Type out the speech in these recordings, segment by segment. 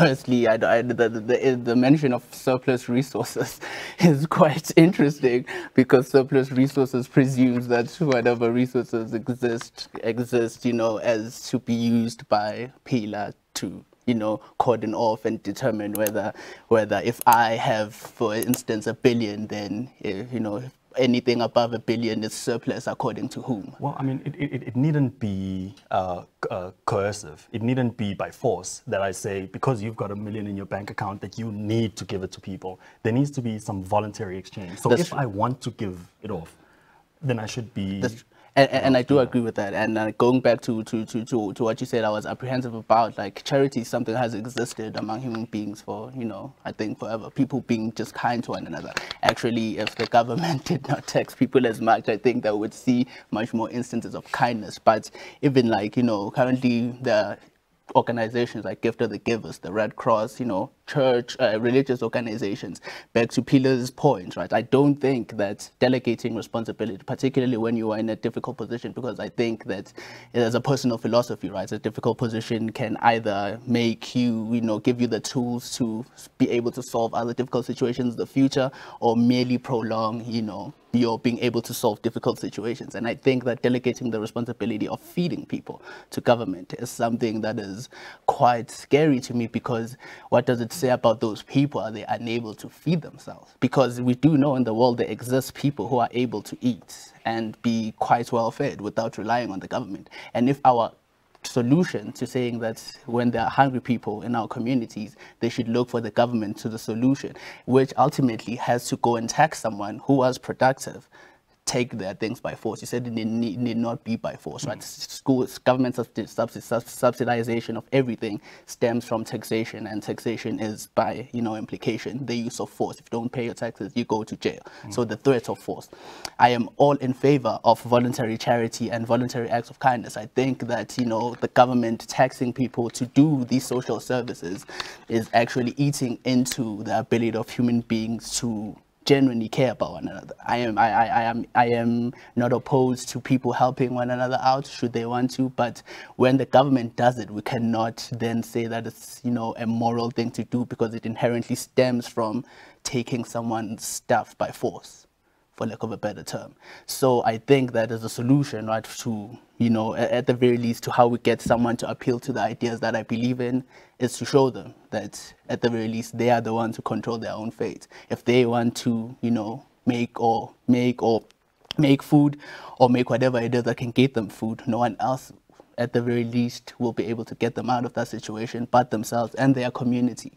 firstly, I, I, the, the, the mention of surplus resources is quite interesting because surplus resources presumes that whatever resources exist exist, you know, as to be used by PILA to you know, cordon off and determine whether, whether if I have, for instance, a billion, then, if, you know, anything above a billion is surplus according to whom? Well, I mean, it, it, it needn't be uh, uh, coercive. It needn't be by force that I say, because you've got a million in your bank account, that you need to give it to people. There needs to be some voluntary exchange. So That's if true. I want to give it off, then I should be and, and, I do agree with that. And uh, going back to, to, to, to, to what you said, I was apprehensive about, like, charity is something that has existed among human beings for, you know, I think forever. People being just kind to one another. Actually, if the government did not tax people as much, I think that would see much more instances of kindness. But even like, you know, currently the organizations like Gift of the Givers, the Red Cross, you know, church, uh, religious organizations. Back to Phila's point, right? I don't think that delegating responsibility, particularly when you are in a difficult position, because I think that as a personal philosophy, right, a difficult position can either make you, you know, give you the tools to be able to solve other difficult situations in the future, or merely prolong, you know, you're being able to solve difficult situations. And I think that delegating the responsibility of feeding people to government is something that is quite scary to me because what does it say about those people? Are they unable to feed themselves? Because we do know in the world there exist people who are able to eat and be quite well fed without relying on the government. And if our solution to saying that when there are hungry people in our communities, they should look for the government to the solution, which ultimately has to go and tax someone who was productive take their things by force. You said it need, need not be by force, right? Mm. Schools, government subsidization of everything stems from taxation, and taxation is by, you know, implication, the use of force. If you don't pay your taxes, you go to jail. Mm. So the threat of force. I am all in favor of voluntary charity and voluntary acts of kindness. I think that, you know, the government taxing people to do these social services is actually eating into the ability of human beings to genuinely care about one another. I am I, I, I am I am not opposed to people helping one another out should they want to, but when the government does it, we cannot then say that it's you know a moral thing to do because it inherently stems from taking someone's stuff by force for lack of a better term. So I think that is a solution, right, to, you know, at the very least to how we get someone to appeal to the ideas that I believe in is to show them that at the very least they are the ones who control their own fate. If they want to, you know, make or make or make food or make whatever it is that can get them food, no one else at the very least will be able to get them out of that situation but themselves and their community.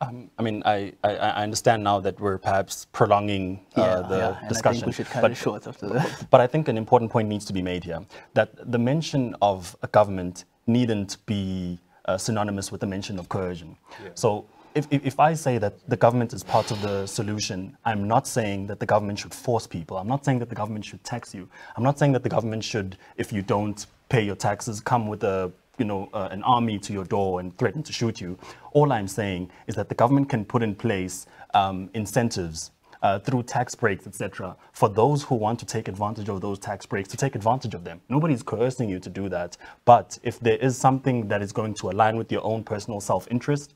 Um, I mean, I, I, I, understand now that we're perhaps prolonging uh, yeah, the yeah, discussion. I think we should cut but, it short after that. But I think an important point needs to be made here, that the mention of a government needn't be uh, synonymous with the mention of coercion. Yeah. So if, if, if, I say that the government is part of the solution, I'm not saying that the government should force people. I'm not saying that the government should tax you. I'm not saying that the government should, if you don't pay your taxes, come with a you know, uh, an army to your door and threaten to shoot you. All I'm saying is that the government can put in place um, incentives uh, through tax breaks, etc., for those who want to take advantage of those tax breaks to take advantage of them. Nobody's coercing you to do that. But if there is something that is going to align with your own personal self-interest,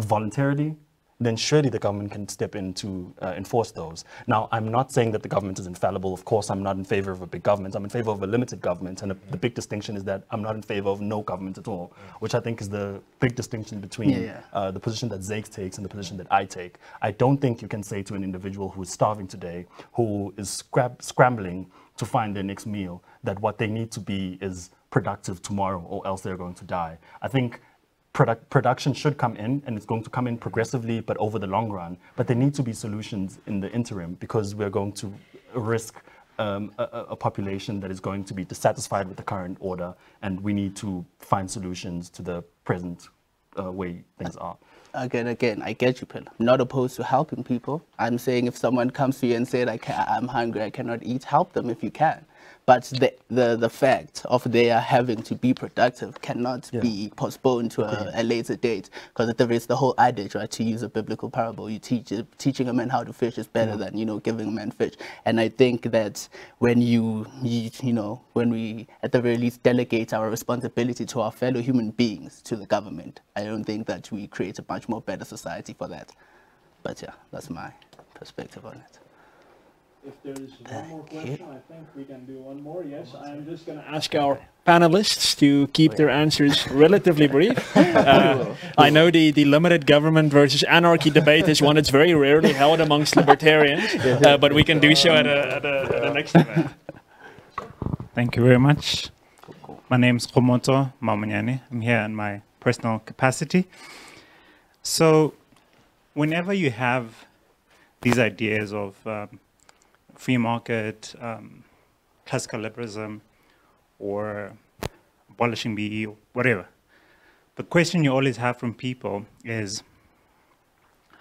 voluntarily, then surely the government can step in to uh, enforce those. Now, I'm not saying that the government is infallible. Of course, I'm not in favor of a big government. I'm in favor of a limited government. And a, the big distinction is that I'm not in favor of no government at all, which I think is the big distinction between yeah, yeah. Uh, the position that Zakes takes and the position that I take. I don't think you can say to an individual who is starving today, who is scrab- scrambling to find their next meal, that what they need to be is productive tomorrow or else they're going to die. I think product, production should come in and it's going to come in progressively but over the long run. But there need to be solutions in the interim because we're going to risk um, a, a, population that is going to be dissatisfied with the current order and we need to find solutions to the present uh, way things are. Again, again, I get you, Phil. I'm not opposed to helping people. I'm saying if someone comes to you and says, I I'm hungry, I cannot eat, help them if you can. But the, the, the fact of their having to be productive cannot Yeah. be postponed to a, a later date because there is the whole adage, right, to use a biblical parable, you teach teaching a man how to fish is better than, you know, giving a man fish. And I think that when you, you, you know, when we at the very least delegate our responsibility to our fellow human beings to the government, I don't think that we create a much more better society for that. But yeah, that's my perspective on it. If there's one more question, I think we can do one more. Yes, I'm just going to ask our panelists to keep their answers relatively brief. Uh, I know the, the limited government versus anarchy debate is one that's very rarely held amongst libertarians, uh, but we can do so at a, at a, at a next event. Thank you very much. My name is Komoto Mamanyane. I'm here in my personal capacity. So, whenever you have these ideas of um, free market, um, classical liberalism, or abolishing BEE, or whatever, the question you always have from people is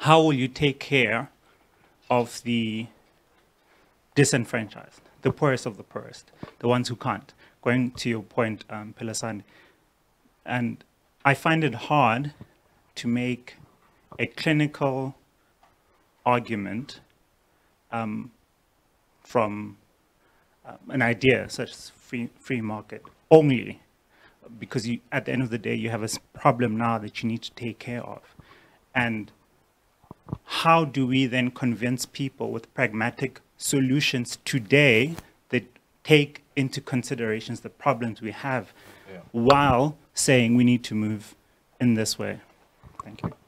how will you take care of the disenfranchised, the poorest of the poorest, the ones who can't. Going to your point, um, Philasande, and I find it hard to make a clinical argument um, from uh, an idea such as free, free market only because you, at the end of the day, you have a problem now that you need to take care of. And how do we then convince people with pragmatic solutions today that take into considerations the problems we have while saying we need to move in this way? Thank you.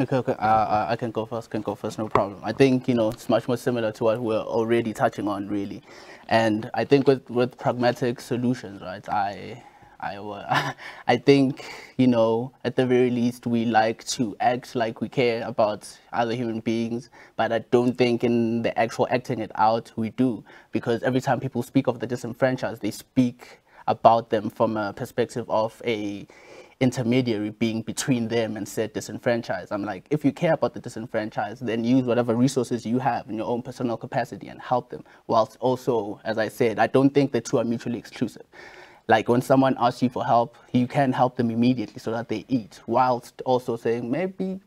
Okay, okay. Uh, I can go first. Can go first. No problem. I think you know it's much more similar to what we're already touching on, really. And I think with with pragmatic solutions, right? I I I think you know at the very least we like to act like we care about other human beings, but I don't think in the actual acting it out we do because every time people speak of the disenfranchised, they speak about them from a perspective of a intermediary being between them and said disenfranchised. I'm like, if you care about the disenfranchised, then use whatever resources you have in your own personal capacity and help them. Whilst also, as I said, I don't think the two are mutually exclusive. Like when someone asks you for help, you can help them immediately so that they eat, whilst also saying maybe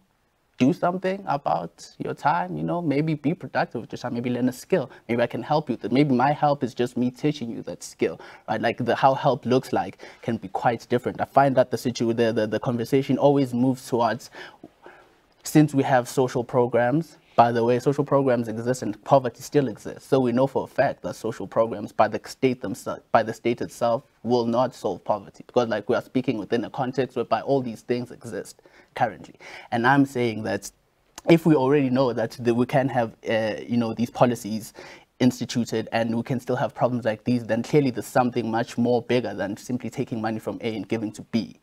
do something about your time, you know, maybe be productive with your time, maybe learn a skill. Maybe I can help you. Maybe my help is just me teaching you that skill, right? Like the how help looks like can be quite different. I find that the situ the, the, the conversation always moves towards since we have social programs, by the way, social programs exist and poverty still exists. So we know for a fact that social programs by the state themselves, by the state itself, will not solve poverty because, like, we are speaking within a context whereby all these things exist currently. And I'm saying that if we already know that we can have, uh, you know, these policies instituted and we can still have problems like these, then clearly there's something much more bigger than simply taking money from A and giving to B.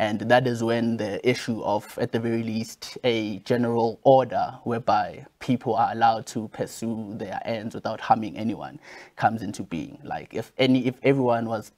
And that is when the issue of, at the very least, a general order whereby people are allowed to pursue their ends without harming anyone comes into being. Like if any, if everyone was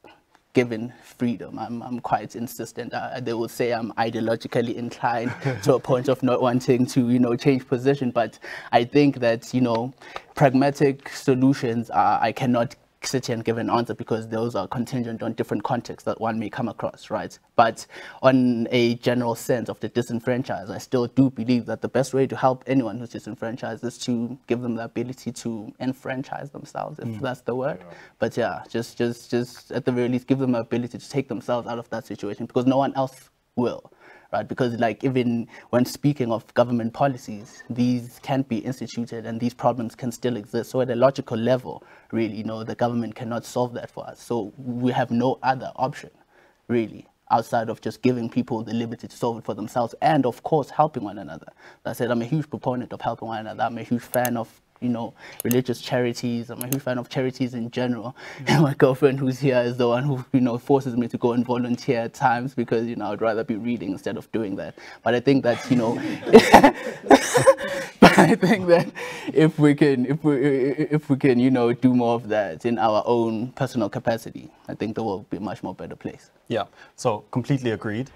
given freedom, I'm, I'm quite insistent. Uh, they will say I'm ideologically inclined to a point of not wanting to, you know, change position. But I think that, you know, pragmatic solutions are, I cannot sit here and give an answer because those are contingent on different contexts that one may come across, right? But on a general sense of the disenfranchised, I still do believe that the best way to help anyone who's disenfranchised is to give them the ability to enfranchise themselves, if mm. that's the word. But yeah, just, just, just at the very least, give them the ability to take themselves out of that situation because no one else will right? Because like even when speaking of government policies, these can't be instituted and these problems can still exist. So at a logical level, really, you know, the government cannot solve that for us. So we have no other option, really, outside of just giving people the liberty to solve it for themselves and of course helping one another. As I said, I'm a huge proponent of helping one another. I'm a huge fan of you know, religious charities. I'm a huge fan of charities in general. And my girlfriend who's here is the one who, you know, forces me to go and volunteer at times because, you know, I'd rather be reading instead of doing that. But I think that, you know, but I think that if we can, if we, if we can, you know, do more of that in our own personal capacity, I think the world will be a much more better place. Yeah, so completely agreed.